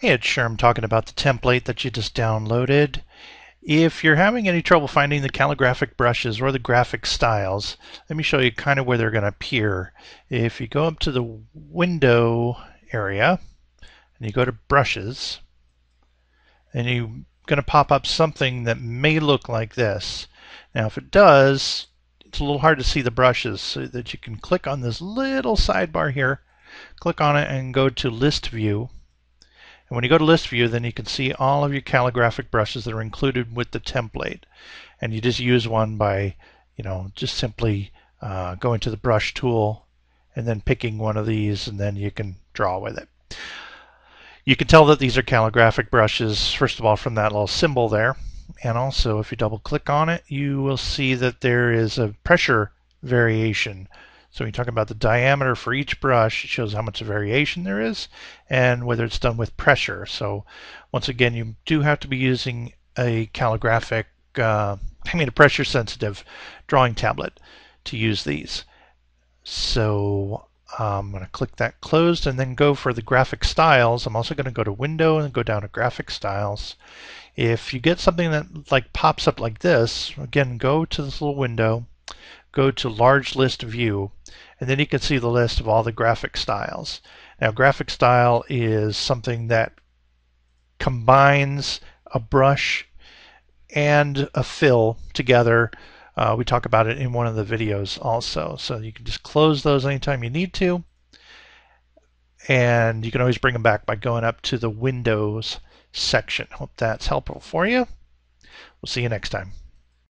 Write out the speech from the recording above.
Hey, it's Sherm talking about the template that you just downloaded. If you're having any trouble finding the calligraphic brushes or the graphic styles, let me show you kind of where they're going to appear. If you go up to the window area and you go to brushes, and you're going to pop up something that may look like this. Now if it does, it's a little hard to see the brushes so that you can click on this little sidebar here, click on it and go to list view and when you go to list view, then you can see all of your calligraphic brushes that are included with the template. And you just use one by, you know, just simply uh, going to the brush tool and then picking one of these and then you can draw with it. You can tell that these are calligraphic brushes, first of all, from that little symbol there. And also, if you double click on it, you will see that there is a pressure variation so when you talk about the diameter for each brush, it shows how much variation there is and whether it's done with pressure. So once again, you do have to be using a calligraphic, uh, I mean a pressure sensitive drawing tablet to use these. So um, I'm going to click that closed and then go for the graphic styles. I'm also going to go to window and go down to graphic styles. If you get something that like pops up like this, again, go to this little window go to large list view and then you can see the list of all the graphic styles. Now graphic style is something that combines a brush and a fill together. Uh, we talk about it in one of the videos also. So you can just close those anytime you need to. And you can always bring them back by going up to the Windows section. Hope that's helpful for you. We'll see you next time.